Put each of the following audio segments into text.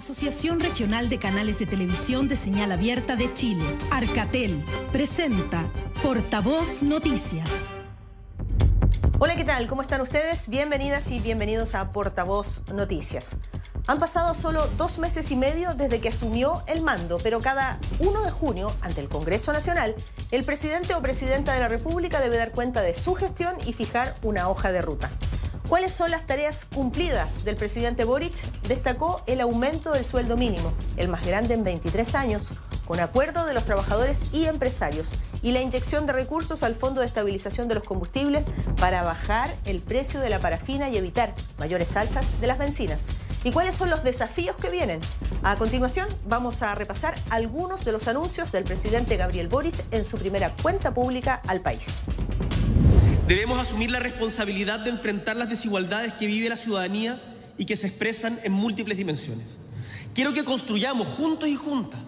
Asociación Regional de Canales de Televisión de Señal Abierta de Chile, Arcatel, presenta Portavoz Noticias. Hola, ¿qué tal? ¿Cómo están ustedes? Bienvenidas y bienvenidos a Portavoz Noticias. Han pasado solo dos meses y medio desde que asumió el mando, pero cada 1 de junio, ante el Congreso Nacional, el presidente o presidenta de la República debe dar cuenta de su gestión y fijar una hoja de ruta. ¿Cuáles son las tareas cumplidas del presidente Boric? Destacó el aumento del sueldo mínimo, el más grande en 23 años, con acuerdo de los trabajadores y empresarios, y la inyección de recursos al Fondo de Estabilización de los Combustibles para bajar el precio de la parafina y evitar mayores alzas de las bencinas. ¿Y cuáles son los desafíos que vienen? A continuación, vamos a repasar algunos de los anuncios del presidente Gabriel Boric en su primera cuenta pública al país. Debemos asumir la responsabilidad de enfrentar las desigualdades que vive la ciudadanía y que se expresan en múltiples dimensiones. Quiero que construyamos juntos y juntas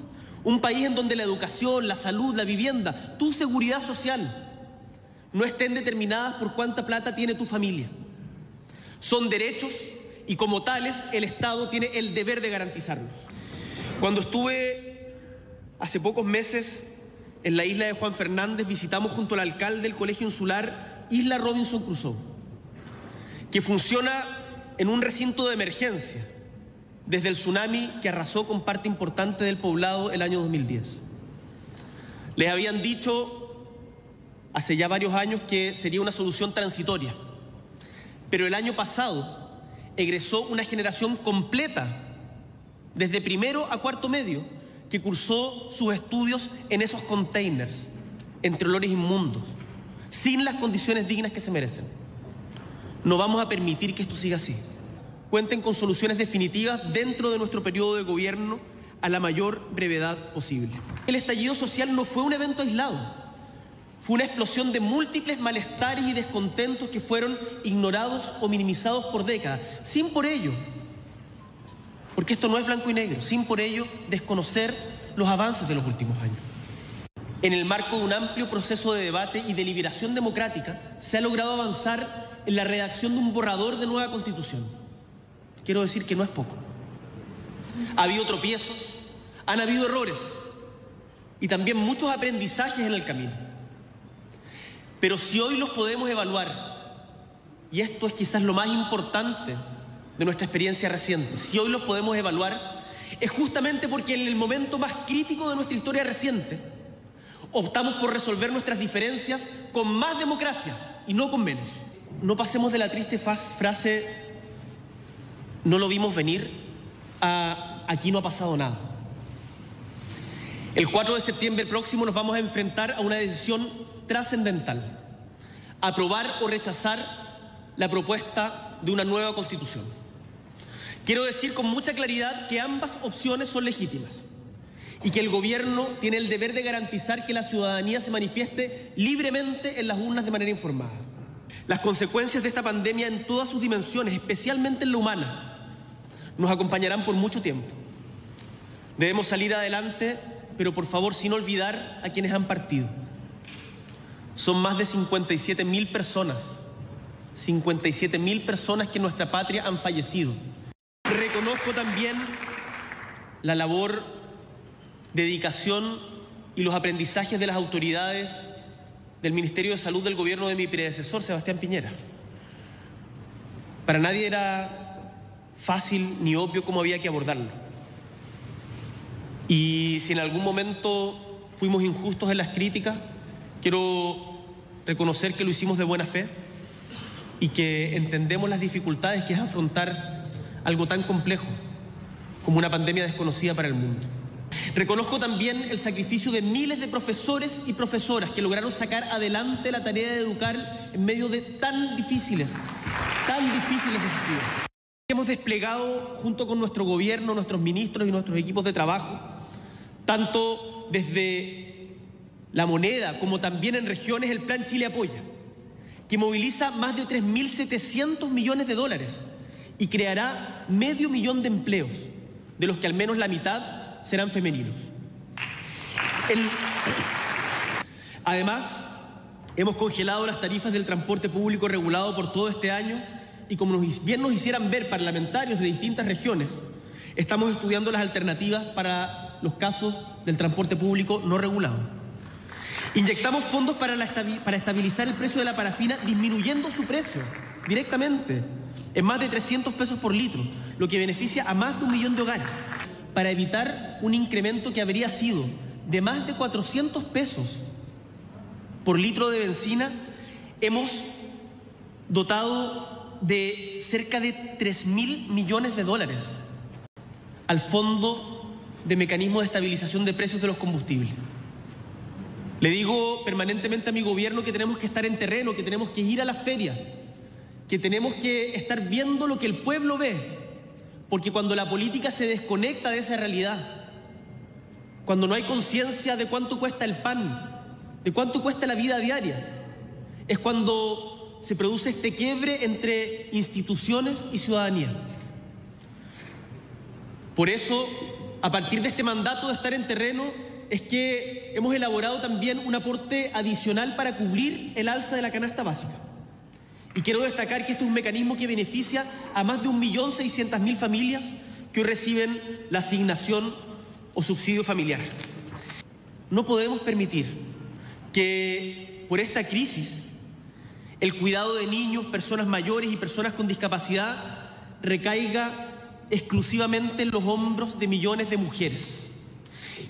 un país en donde la educación, la salud, la vivienda, tu seguridad social no estén determinadas por cuánta plata tiene tu familia. Son derechos y como tales el Estado tiene el deber de garantizarlos. Cuando estuve hace pocos meses en la isla de Juan Fernández, visitamos junto al alcalde del Colegio Insular Isla Robinson Crusoe, que funciona en un recinto de emergencia desde el tsunami que arrasó con parte importante del poblado el año 2010. Les habían dicho hace ya varios años que sería una solución transitoria, pero el año pasado egresó una generación completa, desde primero a cuarto medio, que cursó sus estudios en esos containers, entre olores inmundos sin las condiciones dignas que se merecen. No vamos a permitir que esto siga así. Cuenten con soluciones definitivas dentro de nuestro periodo de gobierno a la mayor brevedad posible. El estallido social no fue un evento aislado, fue una explosión de múltiples malestares y descontentos que fueron ignorados o minimizados por décadas, sin por ello, porque esto no es blanco y negro, sin por ello desconocer los avances de los últimos años. En el marco de un amplio proceso de debate y deliberación democrática, se ha logrado avanzar en la redacción de un borrador de nueva constitución. Quiero decir que no es poco. Ha habido tropiezos, han habido errores y también muchos aprendizajes en el camino. Pero si hoy los podemos evaluar, y esto es quizás lo más importante de nuestra experiencia reciente, si hoy los podemos evaluar, es justamente porque en el momento más crítico de nuestra historia reciente, optamos por resolver nuestras diferencias con más democracia y no con menos. No pasemos de la triste frase, no lo vimos venir, a aquí no ha pasado nada. El 4 de septiembre próximo nos vamos a enfrentar a una decisión trascendental, aprobar o rechazar la propuesta de una nueva constitución. Quiero decir con mucha claridad que ambas opciones son legítimas y que el gobierno tiene el deber de garantizar que la ciudadanía se manifieste libremente en las urnas de manera informada. Las consecuencias de esta pandemia en todas sus dimensiones, especialmente en la humana, nos acompañarán por mucho tiempo. Debemos salir adelante, pero por favor sin olvidar a quienes han partido. Son más de 57 mil personas, 57 mil personas que en nuestra patria han fallecido. Reconozco también la labor dedicación y los aprendizajes de las autoridades del Ministerio de Salud del gobierno de mi predecesor, Sebastián Piñera. Para nadie era fácil ni obvio cómo había que abordarlo. Y si en algún momento fuimos injustos en las críticas, quiero reconocer que lo hicimos de buena fe y que entendemos las dificultades que es afrontar algo tan complejo como una pandemia desconocida para el mundo. Reconozco también el sacrificio de miles de profesores y profesoras que lograron sacar adelante la tarea de educar en medio de tan difíciles, tan difíciles desafíos. Hemos desplegado junto con nuestro gobierno, nuestros ministros y nuestros equipos de trabajo, tanto desde la moneda como también en regiones el Plan Chile Apoya, que moviliza más de 3.700 millones de dólares y creará medio millón de empleos, de los que al menos la mitad serán femeninos. Además, hemos congelado las tarifas del transporte público regulado por todo este año y como bien nos hicieran ver parlamentarios de distintas regiones, Estamos estudiando las alternativas para los casos del transporte público no regulado. Inyectamos fondos para, para estabilizar el precio de la parafina, disminuyendo su precio directamente en más de 300 pesos por litro, lo que beneficia a más de un millón de hogares, para evitar un incremento que habría sido de más de 400 pesos por litro de benzina, hemos dotado de cerca de 3 mil millones de dólares al Fondo de Mecanismo de Estabilización de Precios de los Combustibles. Le digo permanentemente a mi gobierno que tenemos que estar en terreno, que tenemos que ir a las ferias, que tenemos que estar viendo lo que el pueblo ve, porque cuando la política se desconecta de esa realidad, cuando no hay conciencia de cuánto cuesta el pan, de cuánto cuesta la vida diaria, es cuando se produce este quiebre entre instituciones y ciudadanía. Por eso, a partir de este mandato de estar en terreno, es que hemos elaborado también un aporte adicional para cubrir el alza de la canasta básica. Y quiero destacar que este es un mecanismo que beneficia a más de 1.600.000 familias que hoy reciben la asignación o subsidio familiar. No podemos permitir que por esta crisis el cuidado de niños, personas mayores y personas con discapacidad recaiga exclusivamente en los hombros de millones de mujeres.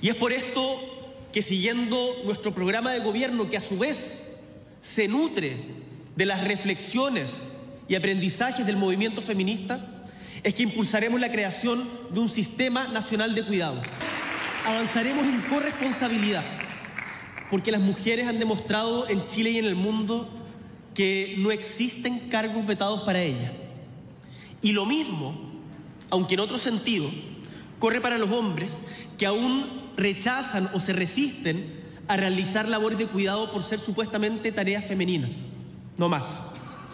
Y es por esto que siguiendo nuestro programa de gobierno, que a su vez se nutre de las reflexiones y aprendizajes del movimiento feminista es que impulsaremos la creación de un sistema nacional de cuidado. Avanzaremos en corresponsabilidad, porque las mujeres han demostrado en Chile y en el mundo que no existen cargos vetados para ellas. Y lo mismo, aunque en otro sentido, corre para los hombres que aún rechazan o se resisten a realizar labores de cuidado por ser supuestamente tareas femeninas no más.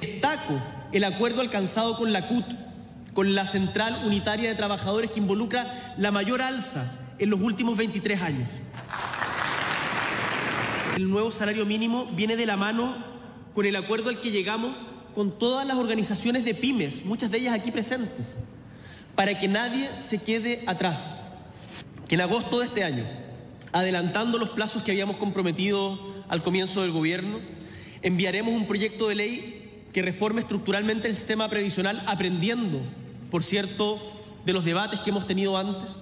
Destaco el acuerdo alcanzado con la CUT, con la Central Unitaria de Trabajadores que involucra la mayor alza en los últimos 23 años. El nuevo salario mínimo viene de la mano con el acuerdo al que llegamos con todas las organizaciones de pymes, muchas de ellas aquí presentes, para que nadie se quede atrás. Que en agosto de este año, adelantando los plazos que habíamos comprometido al comienzo del gobierno, enviaremos un proyecto de ley que reforme estructuralmente el sistema previsional, aprendiendo, por cierto, de los debates que hemos tenido antes,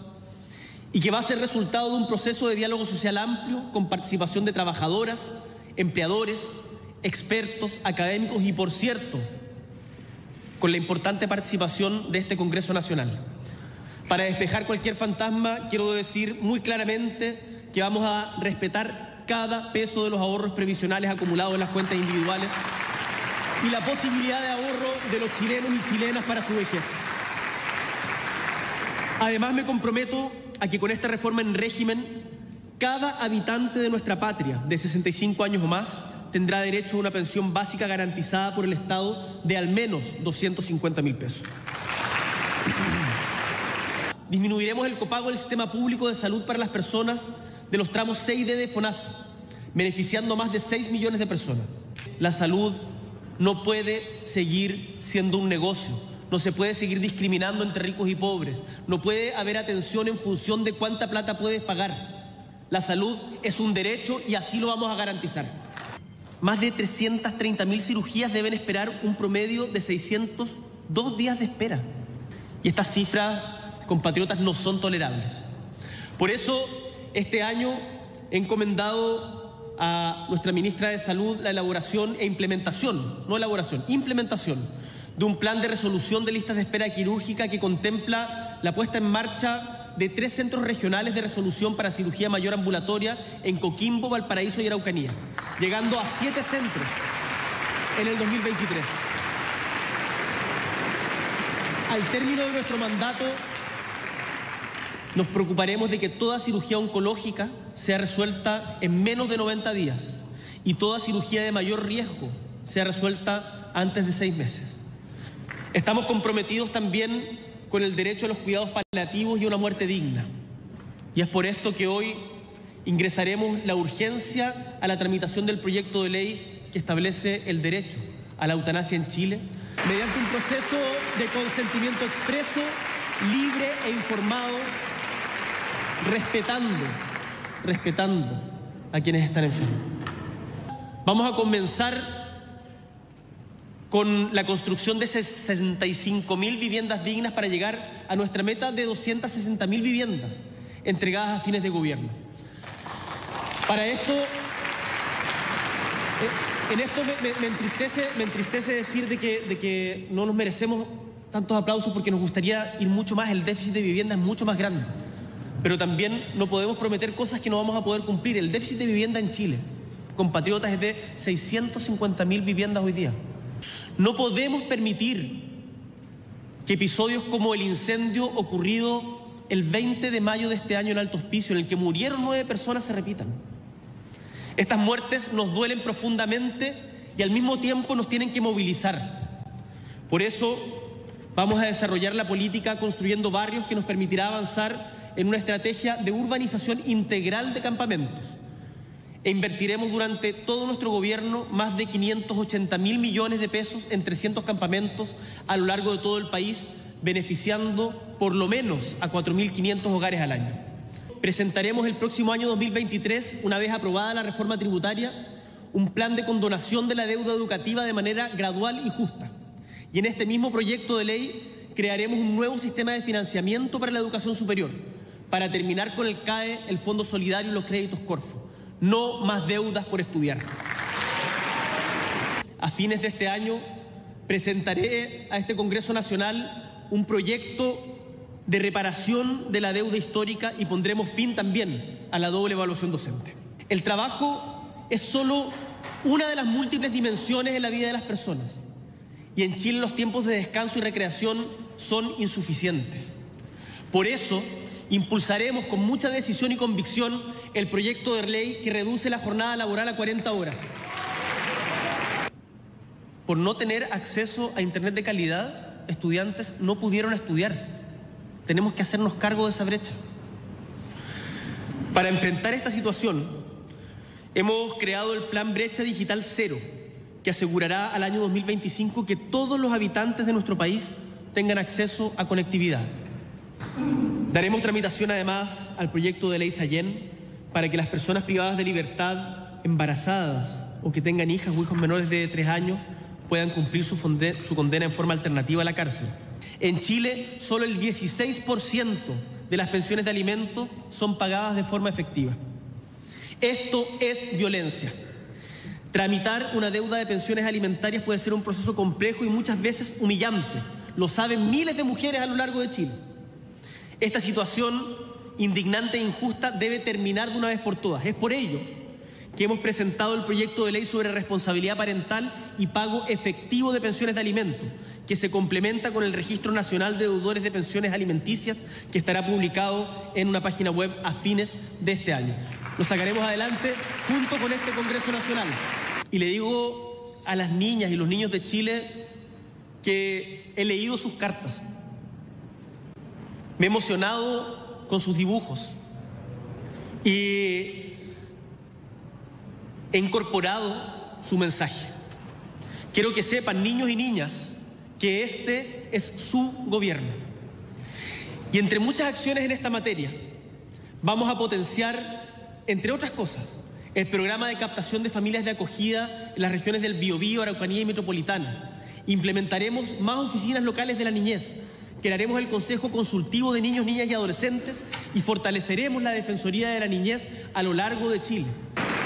y que va a ser resultado de un proceso de diálogo social amplio con participación de trabajadoras, empleadores, expertos, académicos y, por cierto, con la importante participación de este Congreso Nacional. Para despejar cualquier fantasma, quiero decir muy claramente que vamos a respetar cada peso de los ahorros previsionales acumulados en las cuentas individuales y la posibilidad de ahorro de los chilenos y chilenas para su vejez. Además, me comprometo a que con esta reforma en régimen, cada habitante de nuestra patria de 65 años o más tendrá derecho a una pensión básica garantizada por el Estado de al menos 250 mil pesos. Disminuiremos el copago del sistema público de salud para las personas de los tramos 6 y D de FONASA, beneficiando a más de 6 millones de personas. La salud no puede seguir siendo un negocio. No se puede seguir discriminando entre ricos y pobres. No puede haber atención en función de cuánta plata puedes pagar. La salud es un derecho y así lo vamos a garantizar. Más de 330 mil cirugías deben esperar un promedio de 602 días de espera. Y estas cifras, compatriotas, no son tolerables. Por eso este año he encomendado a nuestra ministra de Salud la elaboración e implementación, no elaboración, implementación de un plan de resolución de listas de espera quirúrgica que contempla la puesta en marcha de tres centros regionales de resolución para cirugía mayor ambulatoria en Coquimbo, Valparaíso y Araucanía, llegando a siete centros en el 2023. Al término de nuestro mandato, nos preocuparemos de que toda cirugía oncológica sea resuelta en menos de 90 días y toda cirugía de mayor riesgo sea resuelta antes de seis meses. Estamos comprometidos también con el derecho a los cuidados paliativos y una muerte digna. Y es por esto que hoy ingresaremos la urgencia a la tramitación del proyecto de ley que establece el derecho a la eutanasia en Chile mediante un proceso de consentimiento expreso libre e informado, respetando, respetando a quienes están enfermos. Vamos a comenzar con la construcción de 65 mil viviendas dignas para llegar a nuestra meta de 260 mil viviendas entregadas a fines de gobierno. Para esto, eh, en esto me, entristece, decir de que, de que no nos merecemos tantos aplausos porque nos gustaría ir mucho más, el déficit de vivienda es mucho más grande. Pero también no podemos prometer cosas que no vamos a poder cumplir. El déficit de vivienda en Chile, compatriotas, es de 650 mil viviendas hoy día. No podemos permitir que episodios como el incendio ocurrido el 20 de mayo de este año en Alto Hospicio, en el que murieron nueve personas, se repitan. Estas muertes nos duelen profundamente y al mismo tiempo nos tienen que movilizar. Por eso vamos a desarrollar la política construyendo barrios que nos permitirá avanzar en una estrategia de urbanización integral de campamentos e invertiremos durante todo nuestro gobierno más de 580 mil millones de pesos en 300 campamentos a lo largo de todo el país, beneficiando por lo menos a 4.500 hogares al año. Presentaremos el próximo año 2023, una vez aprobada la reforma tributaria, un plan de condonación de la deuda educativa de manera gradual y justa. Y en este mismo proyecto de ley crearemos un nuevo sistema de financiamiento para la educación superior, para terminar con el CAE, el Fondo Solidario y los créditos Corfo no más deudas por estudiar. A fines de este año presentaré a este Congreso Nacional un proyecto de reparación de la deuda histórica y pondremos fin también a la doble evaluación docente. El trabajo es solo una de las múltiples dimensiones en la vida de las personas y en Chile los tiempos de descanso y recreación son insuficientes. Por eso, impulsaremos con mucha decisión y convicción el proyecto de ley que reduce la jornada laboral a 40 horas. Por no tener acceso a Internet de calidad, estudiantes no pudieron estudiar. Tenemos que hacernos cargo de esa brecha. Para enfrentar esta situación, hemos creado el Plan Brecha Digital Cero, que asegurará al año 2025 que todos los habitantes de nuestro país tengan acceso a conectividad. Daremos tramitación además al proyecto de ley Sayen para que las personas privadas de libertad, embarazadas o que tengan hijas o hijos menores de tres años puedan cumplir su, su condena en forma alternativa a la cárcel. En Chile, solo el 16% de las pensiones de alimento son pagadas de forma efectiva. Esto es violencia. Tramitar una deuda de pensiones alimentarias puede ser un proceso complejo y muchas veces humillante. Lo saben miles de mujeres a lo largo de Chile. Esta situación indignante e injusta debe terminar de una vez por todas. Es por ello que hemos presentado el proyecto de ley sobre responsabilidad parental y pago efectivo de pensiones de alimentos, que se complementa con el Registro Nacional de Deudores de Pensiones Alimenticias, que estará publicado en una página web a fines de este año. Lo sacaremos adelante junto con este Congreso Nacional. Y le digo a las niñas y los niños de Chile que he leído sus cartas. Me he emocionado con sus dibujos y he incorporado su mensaje. Quiero que sepan, niños y niñas, que este es su gobierno. Y entre muchas acciones en esta materia, vamos a potenciar, entre otras cosas, el programa de captación de familias de acogida en las regiones del Biobío, Araucanía y Metropolitana. Implementaremos más oficinas locales de la niñez crearemos el Consejo Consultivo de Niños, Niñas y Adolescentes y fortaleceremos la Defensoría de la Niñez a lo largo de Chile.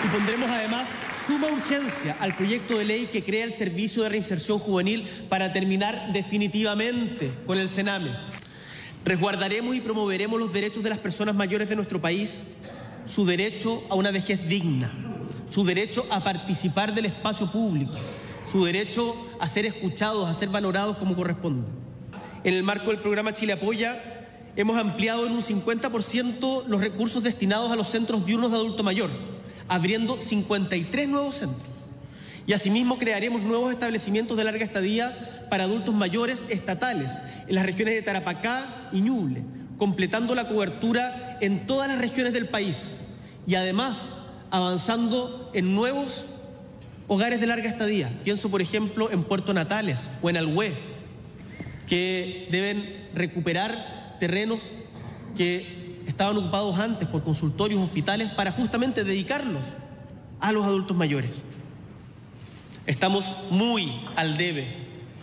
Y pondremos además suma urgencia al proyecto de ley que crea el Servicio de Reinserción Juvenil para terminar definitivamente con el Sename. Resguardaremos y promoveremos los derechos de las personas mayores de nuestro país, su derecho a una vejez digna, su derecho a participar del espacio público, su derecho a ser escuchados, a ser valorados como corresponde. En el marco del programa Chile Apoya, hemos ampliado en un 50% los recursos destinados a los centros diurnos de adulto mayor, abriendo 53 nuevos centros. Y asimismo crearemos nuevos establecimientos de larga estadía para adultos mayores estatales en las regiones de Tarapacá y Ñuble, completando la cobertura en todas las regiones del país y además avanzando en nuevos hogares de larga estadía. Pienso, por ejemplo, en Puerto Natales o en Alhué, que deben recuperar terrenos que estaban ocupados antes por consultorios, hospitales, para justamente dedicarlos a los adultos mayores. Estamos muy al debe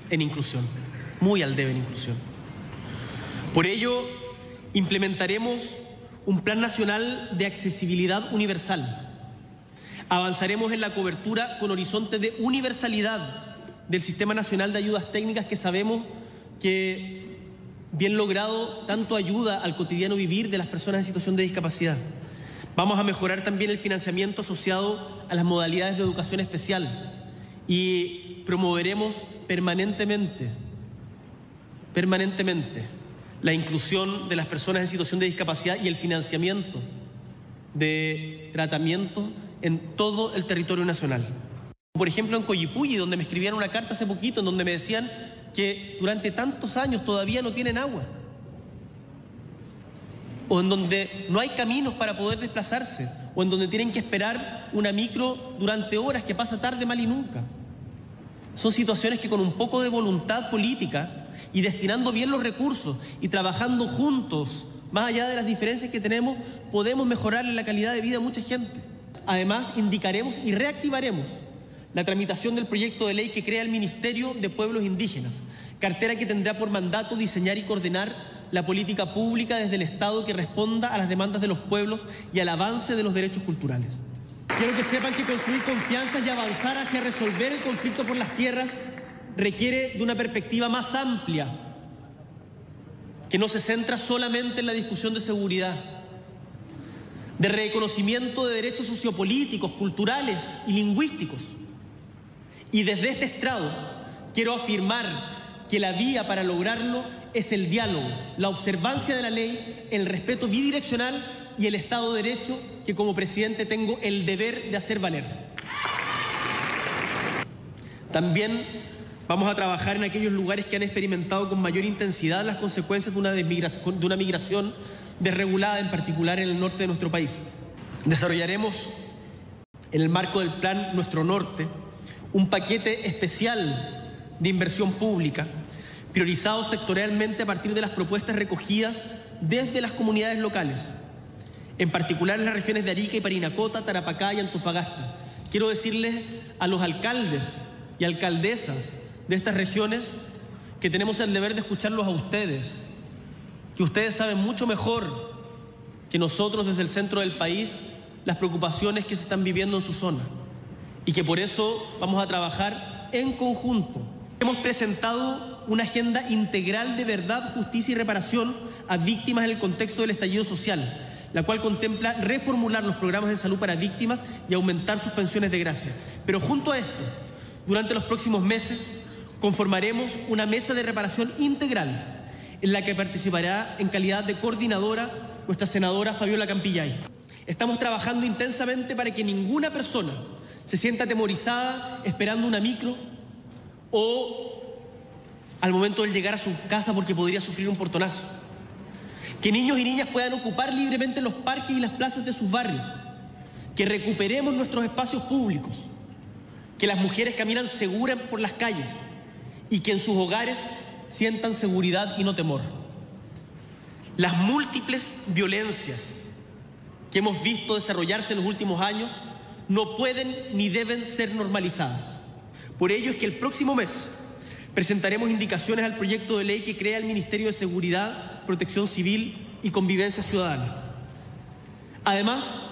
en inclusión, muy al debe en inclusión. Por ello, implementaremos un plan nacional de accesibilidad universal. Avanzaremos en la cobertura con horizonte de universalidad del Sistema Nacional de Ayudas Técnicas que sabemos que bien logrado tanto ayuda al cotidiano vivir de las personas en situación de discapacidad. Vamos a mejorar también el financiamiento asociado a las modalidades de educación especial y promoveremos permanentemente, permanentemente, la inclusión de las personas en situación de discapacidad y el financiamiento de tratamiento en todo el territorio nacional. Por ejemplo, en Coyipulli, donde me escribieron una carta hace poquito, en donde me decían que durante tantos años todavía no tienen agua, o en donde no hay caminos para poder desplazarse, o en donde tienen que esperar una micro durante horas que pasa tarde, mal y nunca. Son situaciones que con un poco de voluntad política y destinando bien los recursos y trabajando juntos, más allá de las diferencias que tenemos, podemos mejorar la calidad de vida de mucha gente. Además, indicaremos y reactivaremos la tramitación del proyecto de ley que crea el Ministerio de Pueblos Indígenas, cartera que tendrá por mandato diseñar y coordinar la política pública desde el Estado que responda a las demandas de los pueblos y al avance de los derechos culturales. Quiero que sepan que construir confianza y avanzar hacia resolver el conflicto por las tierras requiere de una perspectiva más amplia, que no se centra solamente en la discusión de seguridad, de reconocimiento de derechos sociopolíticos, culturales y lingüísticos. Y desde este estrado quiero afirmar que la vía para lograrlo es el diálogo, la observancia de la ley, el respeto bidireccional y el Estado de Derecho que como presidente tengo el deber de hacer valer. También vamos a trabajar en aquellos lugares que han experimentado con mayor intensidad las consecuencias de una, de una migración desregulada, en particular en el norte de nuestro país. Desarrollaremos en el marco del plan Nuestro Norte un paquete especial de inversión pública, priorizado sectorialmente a partir de las propuestas recogidas desde las comunidades locales en particular en las regiones de Arica y Parinacota, Tarapacá y Antofagasta. Quiero decirles a los alcaldes y alcaldesas de estas regiones que tenemos el deber de escucharlos a ustedes, que ustedes saben mucho mejor que nosotros desde el centro del país las preocupaciones que se están viviendo en su zona y que por eso vamos a trabajar en conjunto. Hemos presentado una agenda integral de verdad, justicia y reparación a víctimas en el contexto del estallido social la cual contempla reformular los programas de salud para víctimas y aumentar sus pensiones de gracia. Pero junto a esto, durante los próximos meses, conformaremos una mesa de reparación integral en la que participará en calidad de coordinadora nuestra senadora Fabiola Campillay. Estamos trabajando intensamente para que ninguna persona se sienta atemorizada esperando una micro o al momento de llegar a su casa porque podría sufrir un portonazo. Que niños y niñas puedan ocupar libremente los parques y las plazas de sus barrios, que recuperemos nuestros espacios públicos, que las mujeres caminan seguras por las calles y que en sus hogares sientan seguridad y no temor. Las múltiples violencias que hemos visto desarrollarse en los últimos años no pueden ni deben ser normalizadas. Por ello es que el próximo mes presentaremos indicaciones al proyecto de ley que crea el Ministerio de Seguridad protección civil y convivencia ciudadana. Además,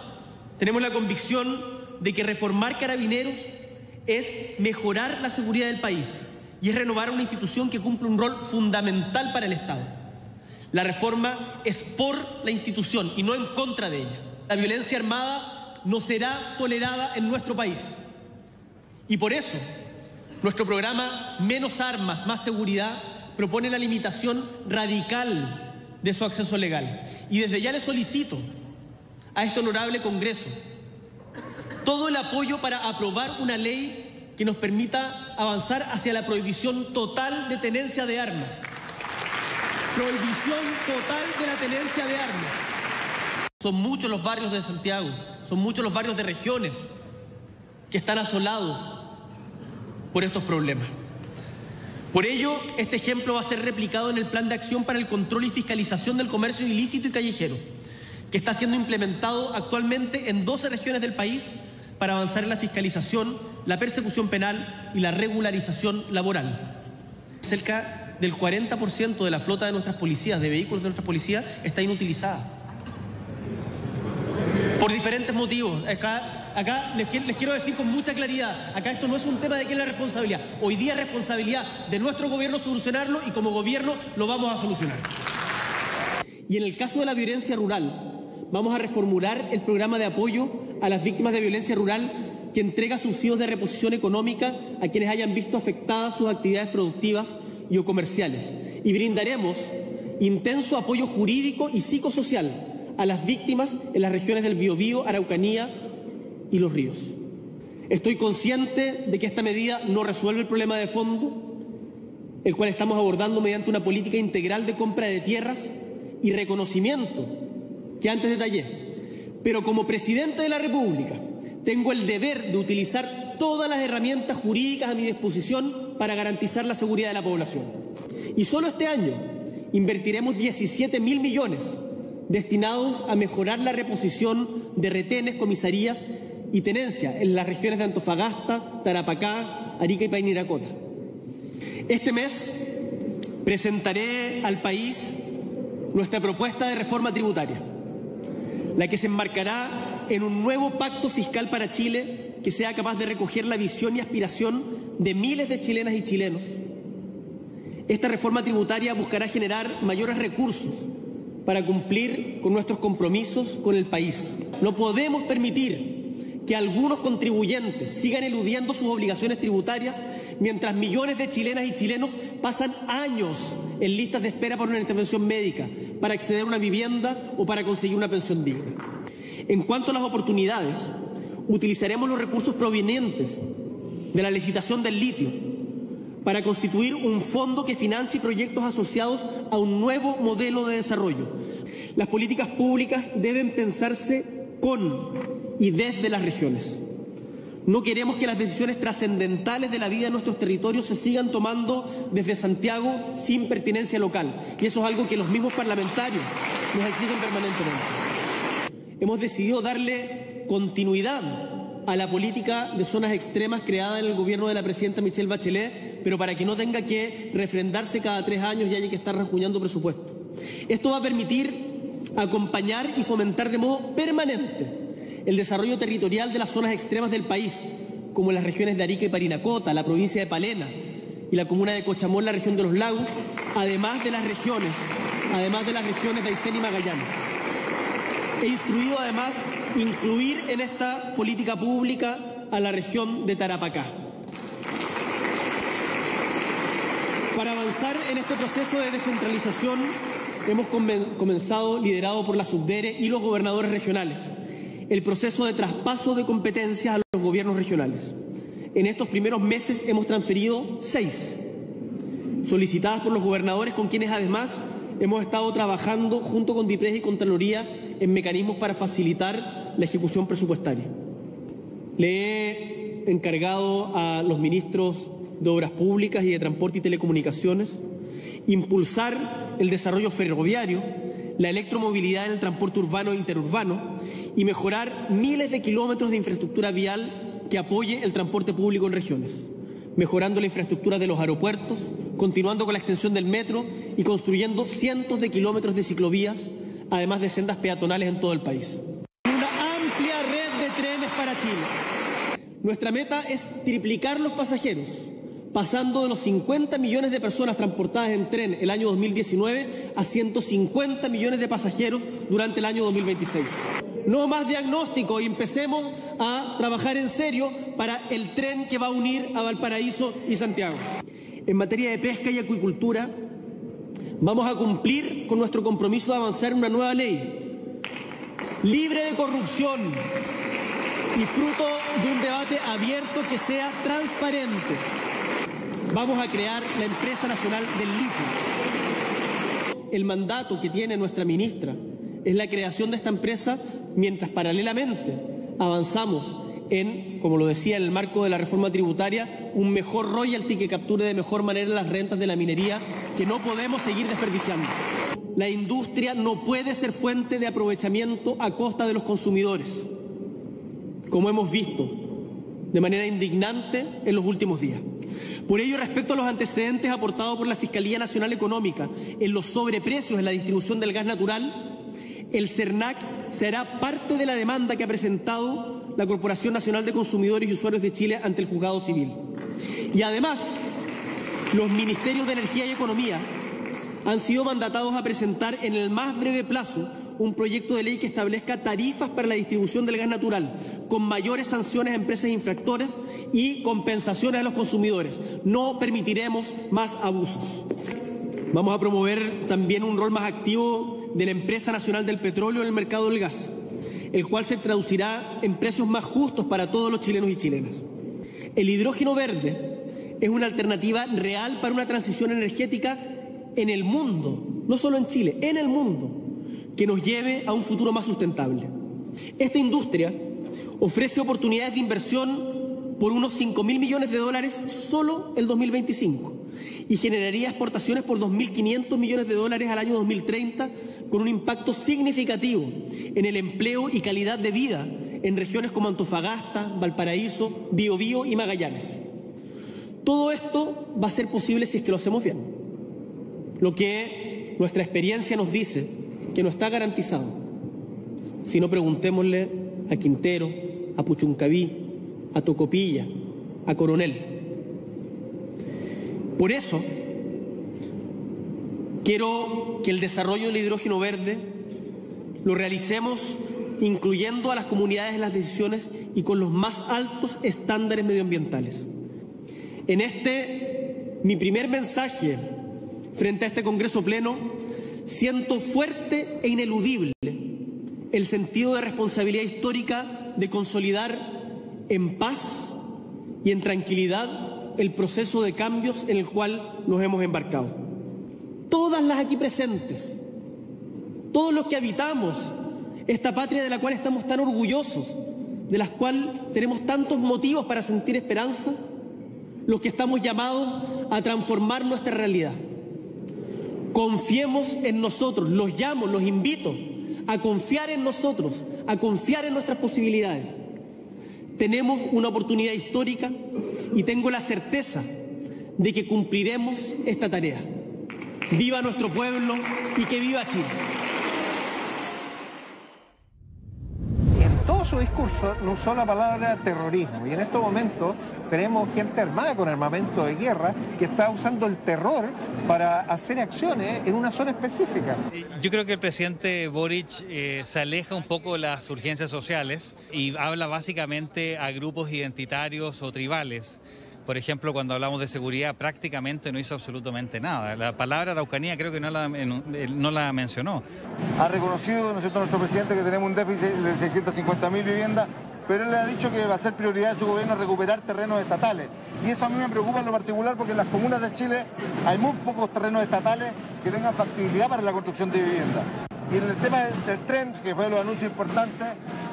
tenemos la convicción de que reformar carabineros es mejorar la seguridad del país y es renovar una institución que cumple un rol fundamental para el Estado. La reforma es por la institución y no en contra de ella. La violencia armada no será tolerada en nuestro país. Y por eso, nuestro programa Menos Armas, Más Seguridad propone la limitación radical de su acceso legal. Y desde ya le solicito a este honorable Congreso todo el apoyo para aprobar una ley que nos permita avanzar hacia la prohibición total de tenencia de armas. Prohibición total de la tenencia de armas. Son muchos los barrios de Santiago, son muchos los barrios de regiones que están asolados por estos problemas. Por ello, este ejemplo va a ser replicado en el Plan de Acción para el Control y Fiscalización del Comercio Ilícito y Callejero, que está siendo implementado actualmente en 12 regiones del país para avanzar en la fiscalización, la persecución penal y la regularización laboral. Cerca del 40% de la flota de nuestras policías, de vehículos de nuestras policías, está inutilizada. Por diferentes motivos. Acá acá les, quiero decir con mucha claridad, acá esto no es un tema de quién es la responsabilidad. Hoy día es responsabilidad de nuestro gobierno solucionarlo y como gobierno lo vamos a solucionar. Y en el caso de la violencia rural, vamos a reformular el programa de apoyo a las víctimas de violencia rural que entrega subsidios de reposición económica a quienes hayan visto afectadas sus actividades productivas y o comerciales. Y brindaremos intenso apoyo jurídico y psicosocial a las víctimas en las regiones del Biobío, Araucanía, y los ríos. Estoy consciente de que esta medida no resuelve el problema de fondo, el cual estamos abordando mediante una política integral de compra de tierras y reconocimiento que antes detallé. Pero como presidente de la República tengo el deber de utilizar todas las herramientas jurídicas a mi disposición para garantizar la seguridad de la población. Y solo este año invertiremos 17 mil millones destinados a mejorar la reposición de retenes, comisarías y tenencia en las regiones de Antofagasta, Tarapacá, Arica y Painiracota. Este mes presentaré al país nuestra propuesta de reforma tributaria, la que se enmarcará en un nuevo pacto fiscal para Chile que sea capaz de recoger la visión y aspiración de miles de chilenas y chilenos. Esta reforma tributaria buscará generar mayores recursos para cumplir con nuestros compromisos con el país. No podemos permitir que algunos contribuyentes sigan eludiendo sus obligaciones tributarias mientras millones de chilenas y chilenos pasan años en listas de espera por una intervención médica, para acceder a una vivienda o para conseguir una pensión digna. En cuanto a las oportunidades, utilizaremos los recursos provenientes de la licitación del litio para constituir un fondo que financie proyectos asociados a un nuevo modelo de desarrollo. Las políticas públicas deben pensarse con y desde las regiones. No queremos que las decisiones trascendentales de la vida de nuestros territorios se sigan tomando desde Santiago sin pertinencia local. Y eso es algo que los mismos parlamentarios nos exigen permanentemente. Hemos decidido darle continuidad a la política de zonas extremas creada en el gobierno de la presidenta Michelle Bachelet, pero para que no tenga que refrendarse cada tres años y haya que estar rajuñando presupuesto. Esto va a permitir acompañar y fomentar de modo permanente el desarrollo territorial de las zonas extremas del país, como las regiones de Arica y Parinacota, la provincia de Palena y la comuna de Cochamón, la región de los lagos, además de las regiones, además de las regiones de Aysén y Magallanes. He instruido además incluir en esta política pública a la región de Tarapacá. Para avanzar en este proceso de descentralización hemos comenzado, liderado por la Subdere y los gobernadores regionales, el proceso de traspaso de competencias a los gobiernos regionales. En estos primeros meses hemos transferido seis, solicitadas por los gobernadores con quienes además hemos estado trabajando junto con DIPRES y Contraloría en mecanismos para facilitar la ejecución presupuestaria. Le he encargado a los ministros de Obras Públicas y de Transporte y Telecomunicaciones impulsar el desarrollo ferroviario, la electromovilidad en el transporte urbano e interurbano, y mejorar miles de kilómetros de infraestructura vial que apoye el transporte público en regiones, mejorando la infraestructura de los aeropuertos, continuando con la extensión del metro y construyendo cientos de kilómetros de ciclovías, además de sendas peatonales en todo el país. Una amplia red de trenes para Chile. Nuestra meta es triplicar los pasajeros, pasando de los 50 millones de personas transportadas en tren el año 2019 a 150 millones de pasajeros durante el año 2026 no más diagnóstico y empecemos a trabajar en serio para el tren que va a unir a Valparaíso y Santiago. En materia de pesca y acuicultura, vamos a cumplir con nuestro compromiso de avanzar en una nueva ley libre de corrupción y fruto de un debate abierto que sea transparente. Vamos a crear la Empresa Nacional del Litio. El mandato que tiene nuestra ministra es la creación de esta empresa mientras paralelamente avanzamos en, como lo decía, en el marco de la reforma tributaria, un mejor royalty que capture de mejor manera las rentas de la minería que no podemos seguir desperdiciando. La industria no puede ser fuente de aprovechamiento a costa de los consumidores, como hemos visto de manera indignante en los últimos días. Por ello, respecto a los antecedentes aportados por la Fiscalía Nacional Económica en los sobreprecios en la distribución del gas natural, el CERNAC será parte de la demanda que ha presentado la Corporación Nacional de Consumidores y Usuarios de Chile ante el Juzgado Civil. Y además, los Ministerios de Energía y Economía han sido mandatados a presentar en el más breve plazo un proyecto de ley que establezca tarifas para la distribución del gas natural, con mayores sanciones a empresas infractoras y compensaciones a los consumidores. No permitiremos más abusos. Vamos a promover también un rol más activo de la Empresa Nacional del Petróleo en el mercado del gas, el cual se traducirá en precios más justos para todos los chilenos y chilenas. El hidrógeno verde es una alternativa real para una transición energética en el mundo, no solo en Chile, en el mundo, que nos lleve a un futuro más sustentable. Esta industria ofrece oportunidades de inversión por unos 5 mil millones de dólares solo el 2025 y generaría exportaciones por 2.500 millones de dólares al año 2030 con un impacto significativo en el empleo y calidad de vida en regiones como Antofagasta, Valparaíso, Biobío y Magallanes. Todo esto va a ser posible si es que lo hacemos bien. Lo que nuestra experiencia nos dice que no está garantizado. Si no preguntémosle a Quintero, a Puchuncaví, a Tocopilla, a Coronel. Por eso, quiero que el desarrollo del hidrógeno verde lo realicemos incluyendo a las comunidades en las decisiones y con los más altos estándares medioambientales. En este, mi primer mensaje frente a este Congreso Pleno, siento fuerte e ineludible el sentido de responsabilidad histórica de consolidar en paz y en tranquilidad el proceso de cambios en el cual nos hemos embarcado. Todas las aquí presentes, todos los que habitamos esta patria de la cual estamos tan orgullosos, de la cual tenemos tantos motivos para sentir esperanza, los que estamos llamados a transformar nuestra realidad. Confiemos en nosotros, los llamo, los invito a confiar en nosotros, a confiar en nuestras posibilidades. Tenemos una oportunidad histórica y tengo la certeza de que cumpliremos esta tarea. Viva nuestro pueblo y que viva Chile. En su discurso no usó la palabra terrorismo y en estos momentos tenemos gente armada con armamento de guerra que está usando el terror para hacer acciones en una zona específica. Yo creo que el presidente Boric eh, se aleja un poco de las urgencias sociales y habla básicamente a grupos identitarios o tribales. Por ejemplo, cuando hablamos de seguridad, prácticamente no hizo absolutamente nada. La palabra Araucanía creo que no la, no la mencionó. Ha reconocido nuestro presidente que tenemos un déficit de 650 mil viviendas pero él le ha dicho que va a ser prioridad de su gobierno recuperar terrenos estatales. Y eso a mí me preocupa en lo particular porque en las comunas de Chile hay muy pocos terrenos estatales que tengan factibilidad para la construcción de viviendas. Y en el tema del, tren, que fue los anuncios importantes,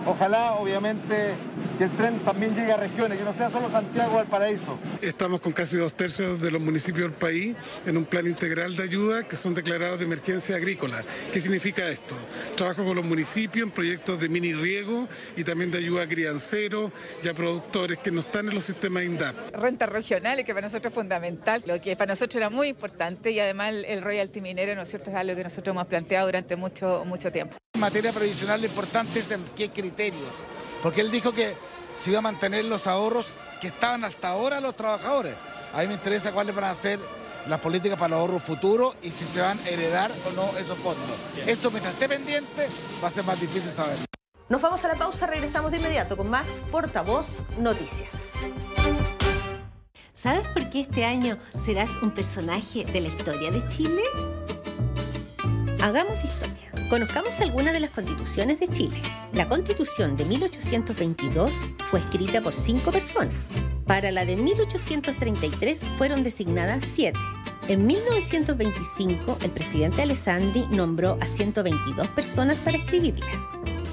ojalá obviamente que el tren también llegue a regiones, que no sea solo Santiago o Valparaíso. Estamos con casi dos tercios de los municipios del país en un plan integral de ayuda que son declarados de emergencia agrícola. ¿Qué significa esto? Trabajo con los municipios en proyectos de mini riego y también de ayuda a crianceros y a productores que no están en los sistemas INDAP. Rentas regionales, que para nosotros es fundamental, lo que para nosotros era muy importante y además el royalty minero, ¿no es cierto?, es algo que nosotros hemos planteado durante mucho, mucho tiempo. En materia previsional lo importante es en qué criterios, porque él dijo que se iba a mantener los ahorros que estaban hasta ahora los trabajadores. A mí me interesa cuáles van a ser las políticas para los ahorros futuros y si se van a heredar o no esos fondos. Esto mientras esté pendiente va a ser más difícil saber. Nos vamos a la pausa, regresamos de inmediato con más Portavoz Noticias. ¿Sabes por qué este año serás un personaje de la historia de Chile? Hagamos historia. Conozcamos algunas de las constituciones de Chile. La constitución de 1822 fue escrita por cinco personas. Para la de 1833 fueron designadas siete. En 1925, el presidente Alessandri nombró a 122 personas para escribirla.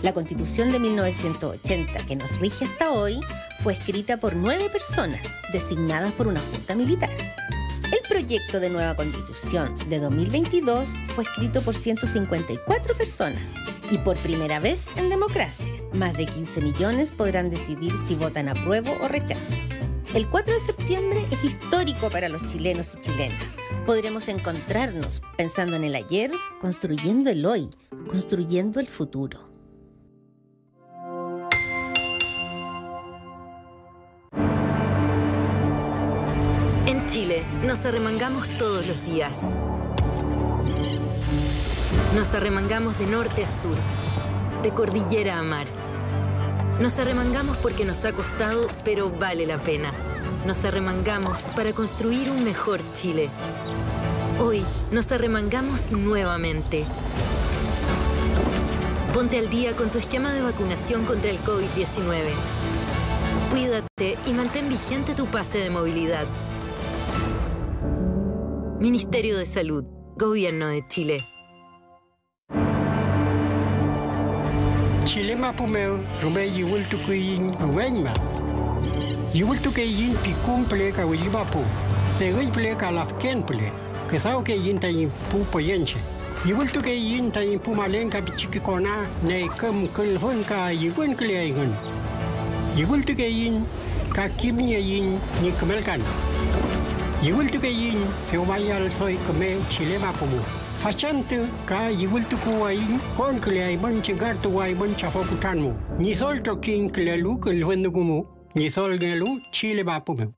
La constitución de 1980, que nos rige hasta hoy, fue escrita por nueve personas designadas por una junta militar. Proyecto de nueva constitución de 2022 fue escrito por 154 personas y por primera vez en democracia, más de 15 millones podrán decidir si votan apruebo o rechazo. El 4 de septiembre es histórico para los chilenos y chilenas. Podremos encontrarnos pensando en el ayer, construyendo el hoy, construyendo el futuro. Chile nos arremangamos todos los días. Nos arremangamos de norte a sur, de cordillera a mar. Nos arremangamos porque nos ha costado, pero vale la pena. Nos arremangamos para construir un mejor Chile. Hoy nos arremangamos nuevamente. Ponte al día con tu esquema de vacunación contra el COVID-19. Cuídate y mantén vigente tu pase de movilidad. Ministerio de Salud, Gobierno de Chile. Chile mapumeo, rume yiwul tukuyin ruwenma. Yiwul tukuyin pi cumple ka wimapu. Se gui ple ka lafken ple. Que sao que yin ta yin pu poyenche. Yiwul tukuyin ta yin pu malenka pi chikikona ne kum kulfun ka yigun kliayin. Yiwul tukuyin ka kimnya yin ni kumelkan. Yiwul tukuyin se umayal soy kame Chile mapumu. Fachante ka yiwul tuku wain kon kle ban chingar tu wai ban chafo kutanmu. Ni sol to king kle lu kle wendugumu. Ni sol gelu Chile mapumu.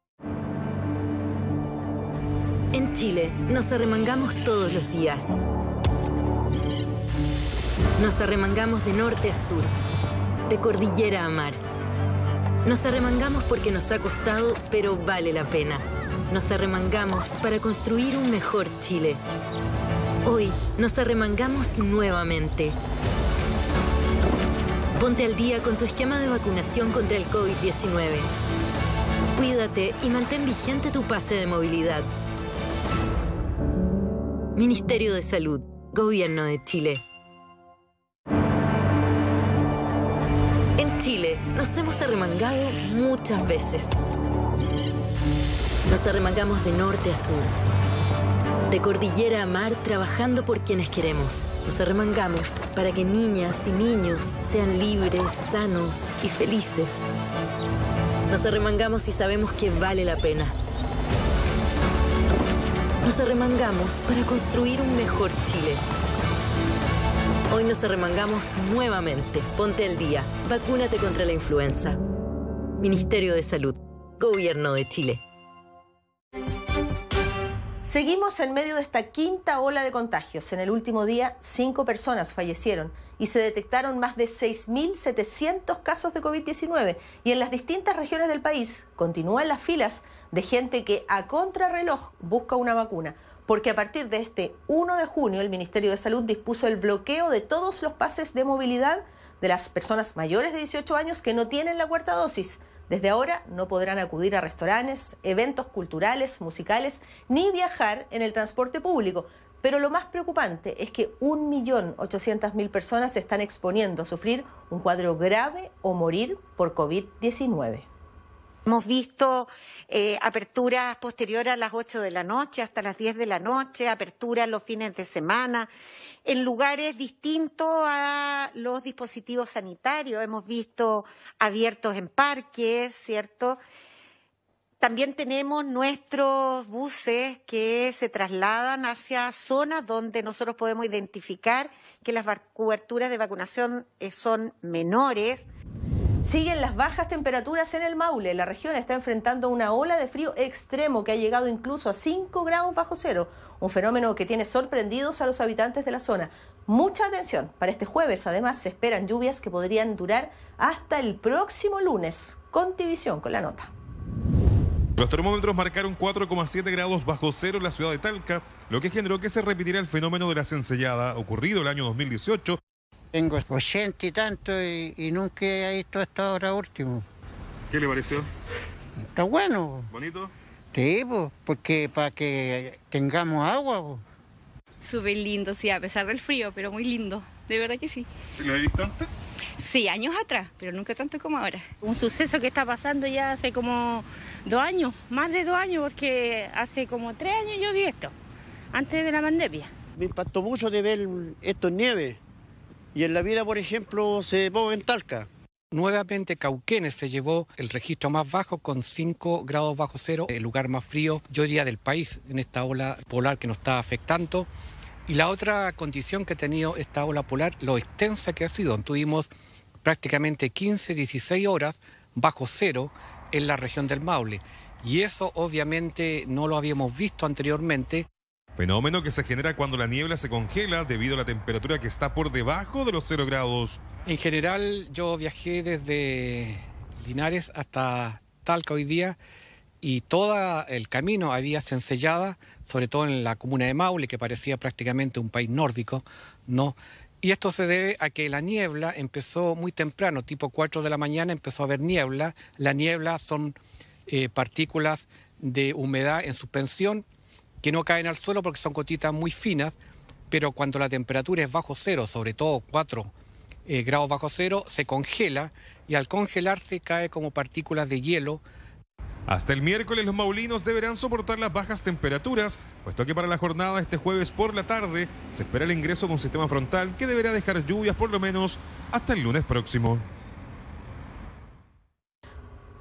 En Chile nos arremangamos todos los días. Nos arremangamos de norte a sur, de cordillera a mar. Nos arremangamos porque nos ha costado, pero vale la pena. Nos arremangamos para construir un mejor Chile. Hoy nos arremangamos nuevamente. Ponte al día con tu esquema de vacunación contra el COVID-19. Cuídate y mantén vigente tu pase de movilidad. Ministerio de Salud, Gobierno de Chile. En Chile nos hemos arremangado muchas veces. Nos arremangamos de norte a sur, de cordillera a mar trabajando por quienes queremos. Nos arremangamos para que niñas y niños sean libres, sanos y felices. Nos arremangamos y sabemos que vale la pena. Nos arremangamos para construir un mejor Chile. Hoy nos arremangamos nuevamente. Ponte al día. Vacúnate contra la influenza. Ministerio de Salud. Gobierno de Chile. Seguimos en medio de esta quinta ola de contagios. En el último día, cinco personas fallecieron y se detectaron más de 6.700 casos de COVID-19. Y en las distintas regiones del país continúan las filas de gente que a contrarreloj busca una vacuna. Porque a partir de este 1 de junio, el Ministerio de Salud dispuso el bloqueo de todos los pases de movilidad de las personas mayores de 18 años que no tienen la cuarta dosis. Desde ahora no podrán acudir a restaurantes, eventos culturales, musicales, ni viajar en el transporte público. Pero lo más preocupante es que 1.800.000 personas se están exponiendo a sufrir un cuadro grave o morir por COVID-19. Hemos visto eh, aperturas posteriores a las 8 de la noche hasta las 10 de la noche, aperturas los fines de semana, en lugares distintos a los dispositivos sanitarios. Hemos visto abiertos en parques, ¿cierto? También tenemos nuestros buses que se trasladan hacia zonas donde nosotros podemos identificar que las coberturas de vacunación eh, son menores. Siguen las bajas temperaturas en el Maule. La región está enfrentando una ola de frío extremo que ha llegado incluso a 5 grados bajo cero, un fenómeno que tiene sorprendidos a los habitantes de la zona. Mucha atención, para este jueves además se esperan lluvias que podrían durar hasta el próximo lunes. Contivisión con la nota. Los termómetros marcaron 4,7 grados bajo cero en la ciudad de Talca, lo que generó que se repitiera el fenómeno de la cencellada ocurrido el año 2018 tengo 80 y tanto y, y nunca he visto esto ahora último. ¿Qué le pareció? Está bueno. ¿Bonito? Sí, pues, porque para que tengamos agua. Pues. Súper lindo, sí, a pesar del frío, pero muy lindo. De verdad que sí. ¿Sí lo he visto antes? Sí, años atrás, pero nunca tanto como ahora. Un suceso que está pasando ya hace como dos años, más de dos años, porque hace como tres años yo vi esto, antes de la pandemia. Me impactó mucho de ver esto en nieve. Y en la vida, por ejemplo, se pongo en Talca. Nuevamente Cauquenes se llevó el registro más bajo con 5 grados bajo cero, el lugar más frío, yo diría, del país en esta ola polar que nos está afectando. Y la otra condición que ha tenido esta ola polar, lo extensa que ha sido. Tuvimos prácticamente 15, 16 horas bajo cero en la región del Maule. Y eso obviamente no lo habíamos visto anteriormente. Fenómeno que se genera cuando la niebla se congela debido a la temperatura que está por debajo de los 0 grados. En general yo viajé desde Linares hasta Talca hoy día y todo el camino había cencellada, sobre todo en la comuna de Maule, que parecía prácticamente un país nórdico, ¿no? Y esto se debe a que la niebla empezó muy temprano, tipo 4 de la mañana empezó a haber niebla. La niebla son eh, partículas de humedad en suspensión que no caen al suelo porque son gotitas muy finas, pero cuando la temperatura es bajo cero, sobre todo 4 eh, grados bajo cero, se congela y al congelarse cae como partículas de hielo hasta el miércoles los maulinos deberán soportar las bajas temperaturas, puesto que para la jornada este jueves por la tarde se espera el ingreso de un sistema frontal que deberá dejar lluvias por lo menos hasta el lunes próximo.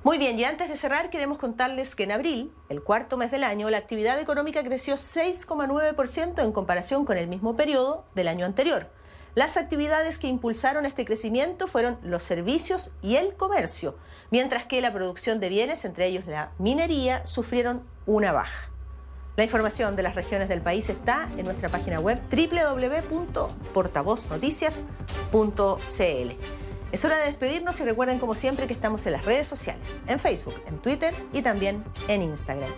Muy bien, y antes de cerrar queremos contarles que en abril, el cuarto mes del año, la actividad económica creció 6,9% en comparación con el mismo periodo del año anterior. Las actividades que impulsaron este crecimiento fueron los servicios y el comercio, mientras que la producción de bienes, entre ellos la minería, sufrieron una baja. La información de las regiones del país está en nuestra página web www.portavoznoticias.cl. Es hora de despedirnos y recuerden como siempre que estamos en las redes sociales, en Facebook, en Twitter y también en Instagram.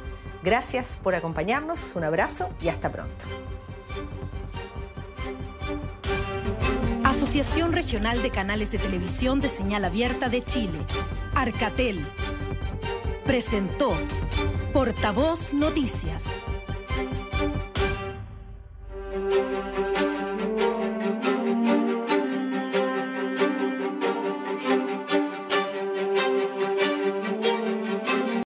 Gracias por acompañarnos, un abrazo y hasta pronto. Asociación Regional de Canales de Televisión de Señal Abierta de Chile, Arcatel, presentó Portavoz Noticias.